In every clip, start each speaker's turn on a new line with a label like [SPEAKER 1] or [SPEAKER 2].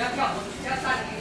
[SPEAKER 1] 不要跳不要杀人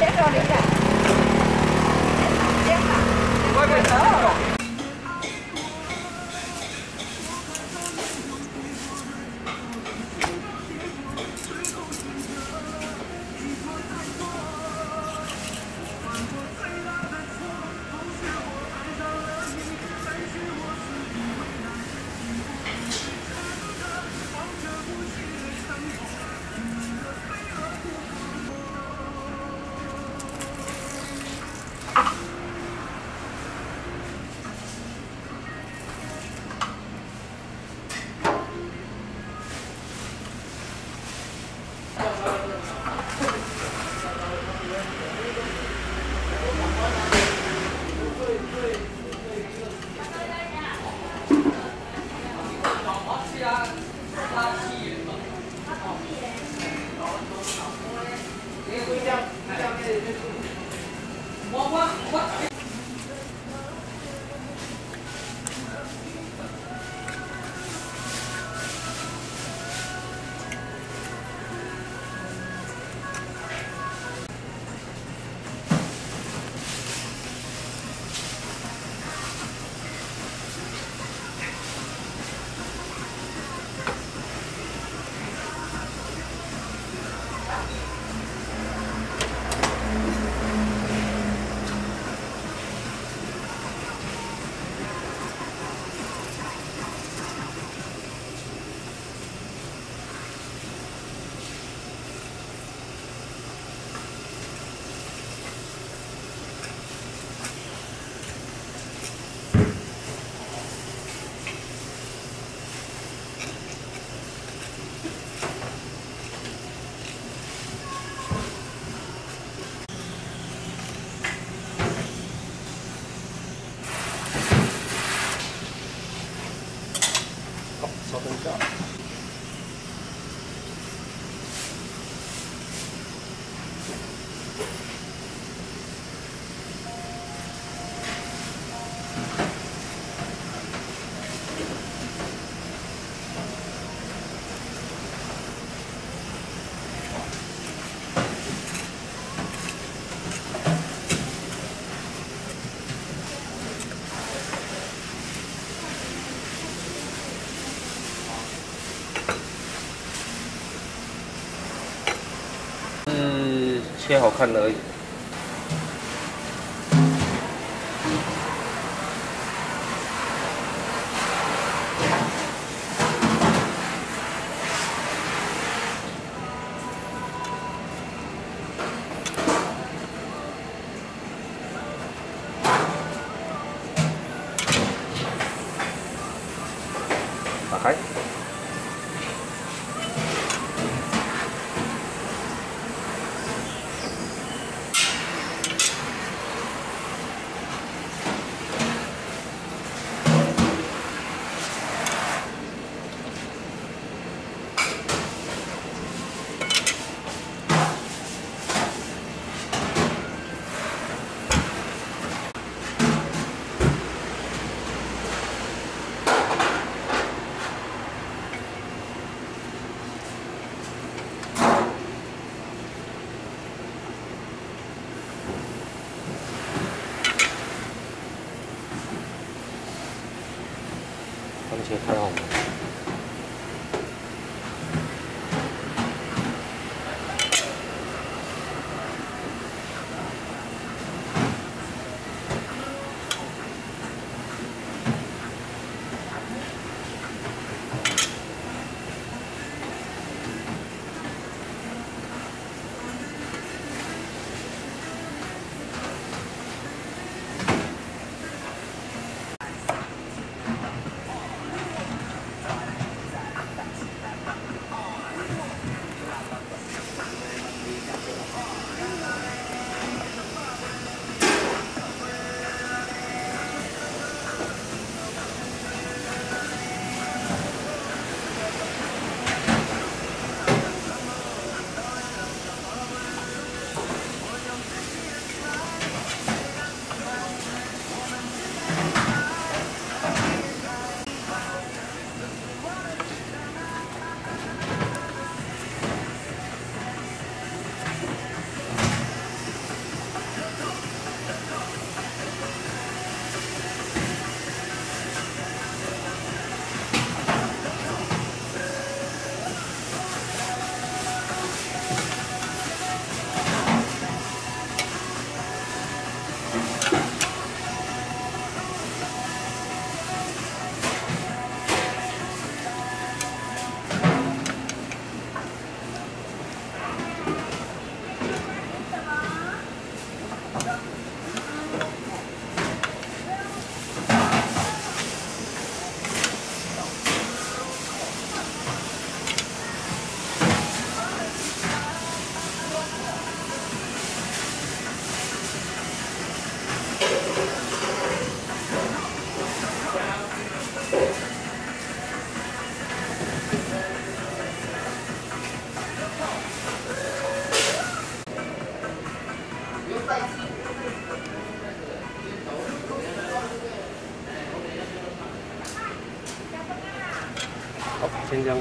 [SPEAKER 1] chết rồi đi cả 好稍等一下。切好看的而已。番茄太好了。好，先这样